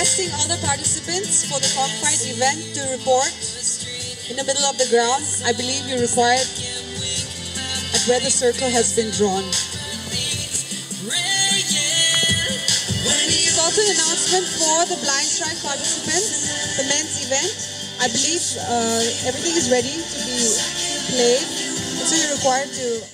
requesting all the participants for the cockfight event to report in the middle of the ground. I believe you require required at where the circle has been drawn. There's also an announcement for the blind strike participants, the men's event. I believe uh, everything is ready to be played, so you're required to